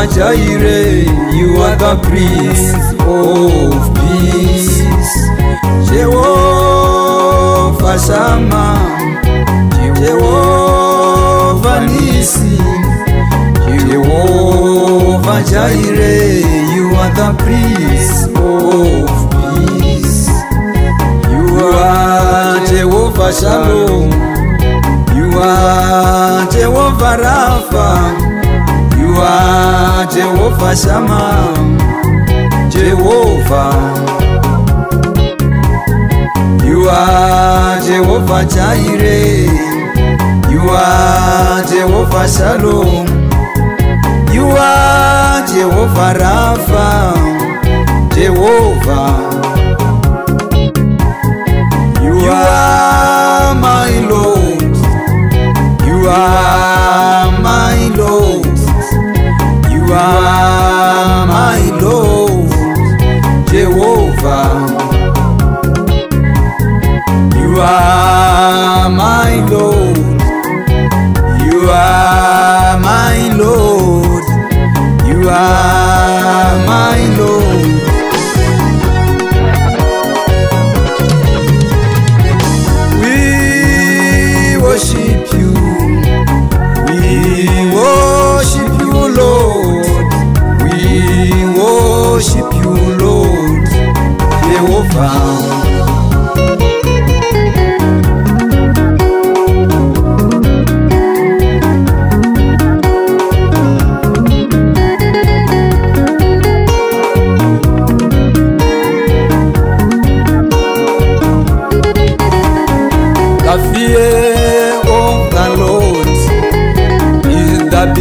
vachaire you are the prince of peace jehovha shama jehovha nisi jehovha jaire you are the prince of peace you are jehovha shalom you are jehovha rafa jehovha jehovha shama jehovha yuwa jehovha chaire yuwa jehovha shalom yuwa jehovha rafa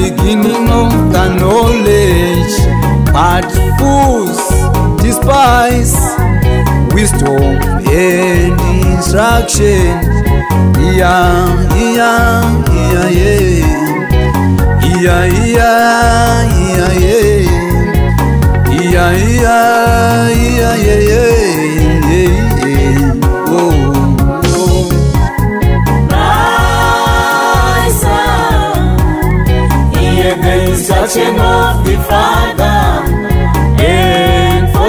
beginning of the knowledge but fools despise wisdom and instruction yeah yeah yeah yeah yeah, yeah.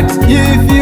But if you